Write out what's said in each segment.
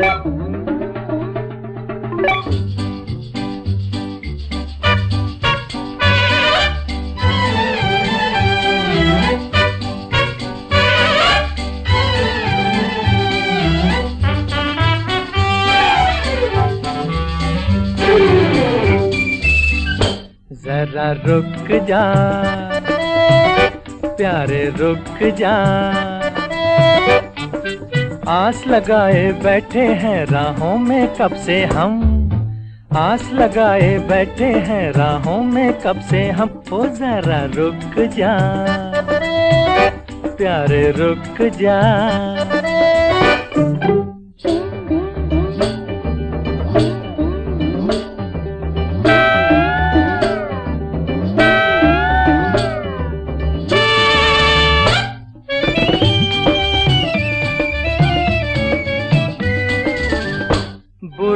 जरा रुक जा प्यारे रुक जा। आस लगाए बैठे हैं राहों में कब से हम? आस लगाए बैठे हैं राहों में कब से हम? ओ, जरा रुक जा, प्यारे रुक जा।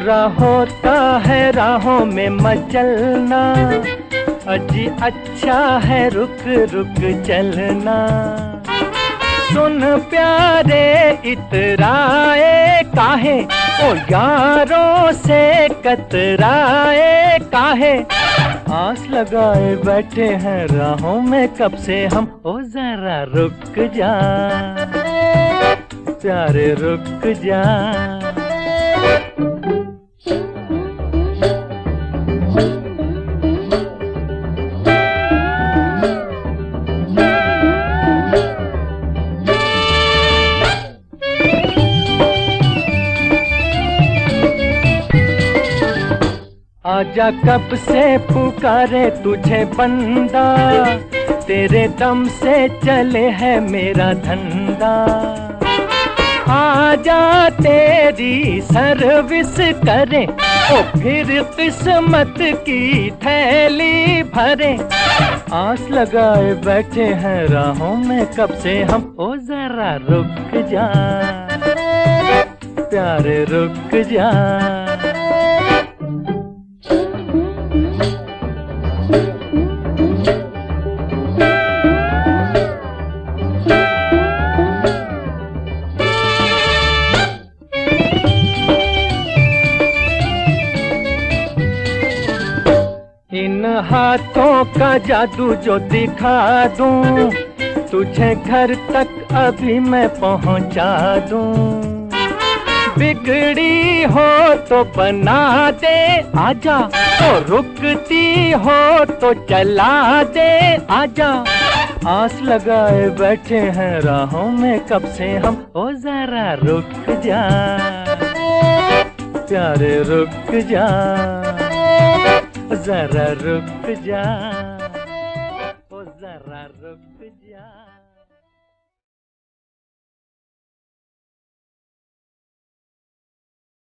बुरा होता है राहों में मचलना। अजी अच्छा है रुक रुक चलना। सुन प्यारे, इतराए काहे ओ यारों से कतराए काहे। आस लगाए बैठे हैं, राहों में कब से हम, ओ जरा रुक जा। प्यारे, रुक जा। आजा कब से पुकारे तुझे बंदा? तेरे दम से चले है मेरा धंधा। आजा तेरी सर्विस करे, ओ फिर किस्मत की थैली भरे। आस लगाए बैठे हैं राहों में, कब से हम, ओ जरा रुक जा। प्यारे रुक जा। हाथों का जादू जो दिखा दूँ, तुझे घर तक अभी मैं पहुँचा दूँ। बिगड़ी हो तो बना दे, आजा। तो रुकती हो तो चला दे, आजा। आस लगाए बैठे हैं राहों में, कब से हम, ओ जरा रुक जा। प्यारे रुक जा। जरा रुक जा।